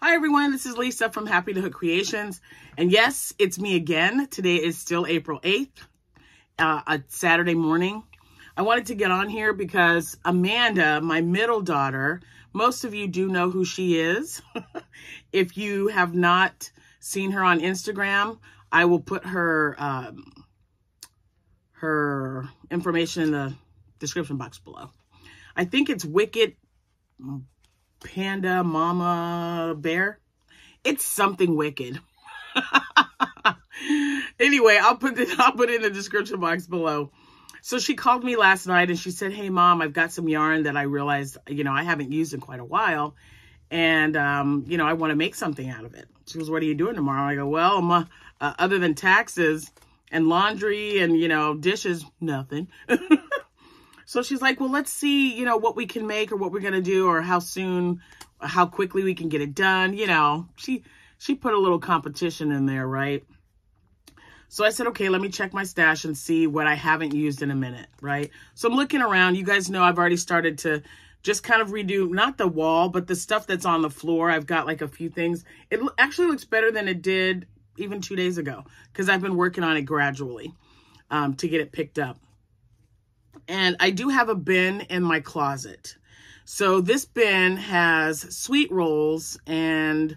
Hi everyone, this is Lisa from Happy to Hook Creations. And yes, it's me again. Today is still April 8th, uh, a Saturday morning. I wanted to get on here because Amanda, my middle daughter, most of you do know who she is. if you have not seen her on Instagram, I will put her um, her information in the description box below. I think it's Wicked Panda Mama Bear. It's something wicked. anyway, I'll put it I'll put it in the description box below. So she called me last night and she said, "Hey mom, I've got some yarn that I realized, you know, I haven't used in quite a while and um, you know, I want to make something out of it." She goes, "What are you doing tomorrow?" I go, "Well, my, uh, other than taxes and laundry and, you know, dishes, nothing." So she's like, well, let's see, you know, what we can make or what we're going to do or how soon, how quickly we can get it done. You know, she, she put a little competition in there, right? So I said, okay, let me check my stash and see what I haven't used in a minute, right? So I'm looking around. You guys know I've already started to just kind of redo, not the wall, but the stuff that's on the floor. I've got like a few things. It actually looks better than it did even two days ago because I've been working on it gradually um, to get it picked up. And I do have a bin in my closet. So this bin has sweet rolls and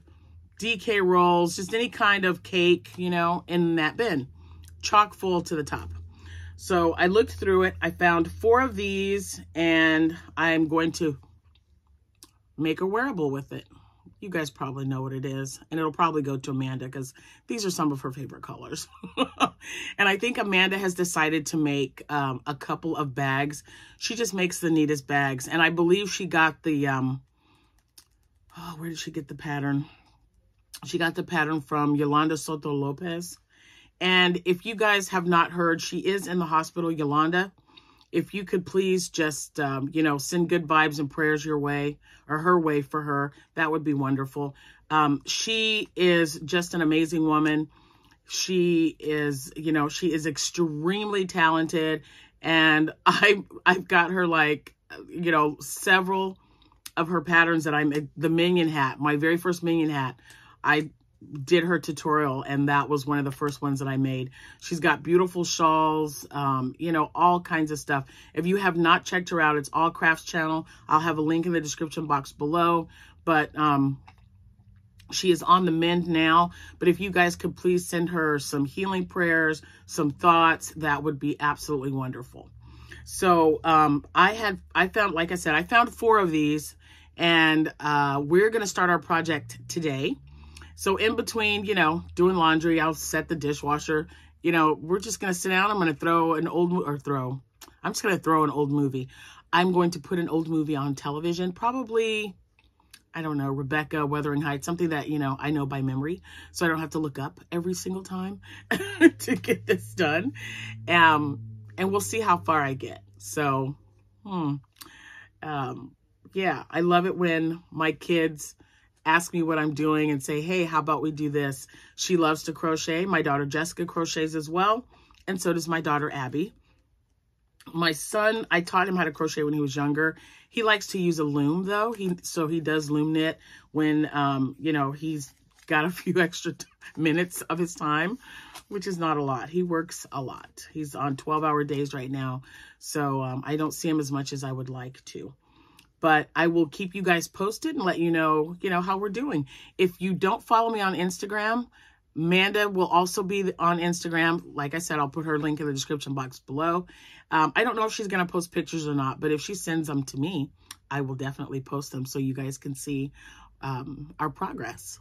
DK rolls, just any kind of cake, you know, in that bin. Chock full to the top. So I looked through it. I found four of these and I'm going to make a wearable with it. You guys probably know what it is. And it'll probably go to Amanda because these are some of her favorite colors. and I think Amanda has decided to make um, a couple of bags. She just makes the neatest bags. And I believe she got the, um, oh, where did she get the pattern? She got the pattern from Yolanda Soto Lopez. And if you guys have not heard, she is in the hospital, Yolanda if you could please just, um, you know, send good vibes and prayers your way or her way for her, that would be wonderful. Um, she is just an amazing woman. She is, you know, she is extremely talented. And I, I've got her like, you know, several of her patterns that I'm, the minion hat, my very first minion hat. I did her tutorial and that was one of the first ones that I made. She's got beautiful shawls, um, you know, all kinds of stuff. If you have not checked her out, it's All Crafts channel. I'll have a link in the description box below, but um, she is on the mend now. But if you guys could please send her some healing prayers, some thoughts, that would be absolutely wonderful. So um, I had, I found, like I said, I found four of these and uh, we're going to start our project today. So in between, you know, doing laundry, I'll set the dishwasher. You know, we're just going to sit down. I'm going to throw an old, or throw, I'm just going to throw an old movie. I'm going to put an old movie on television, probably, I don't know, Rebecca, Wuthering Heights, something that, you know, I know by memory. So I don't have to look up every single time to get this done. Um, and we'll see how far I get. So, hmm. Um, yeah, I love it when my kids ask me what I'm doing and say, hey, how about we do this? She loves to crochet. My daughter Jessica crochets as well. And so does my daughter Abby. My son, I taught him how to crochet when he was younger. He likes to use a loom though. He So he does loom knit when, um, you know, he's got a few extra minutes of his time, which is not a lot. He works a lot. He's on 12 hour days right now. So um, I don't see him as much as I would like to but I will keep you guys posted and let you know, you know, how we're doing. If you don't follow me on Instagram, Manda will also be on Instagram. Like I said, I'll put her link in the description box below. Um, I don't know if she's going to post pictures or not, but if she sends them to me, I will definitely post them so you guys can see um, our progress.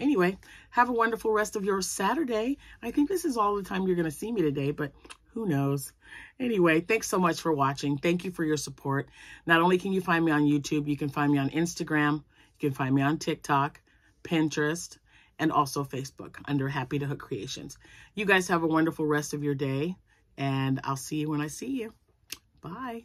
Anyway, have a wonderful rest of your Saturday. I think this is all the time you're going to see me today, but who knows? Anyway, thanks so much for watching. Thank you for your support. Not only can you find me on YouTube, you can find me on Instagram, you can find me on TikTok, Pinterest, and also Facebook under Happy to Hook Creations. You guys have a wonderful rest of your day, and I'll see you when I see you. Bye.